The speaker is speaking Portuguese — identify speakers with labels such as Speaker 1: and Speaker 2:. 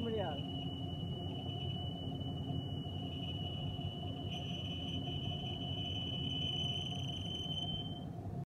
Speaker 1: Obrigado.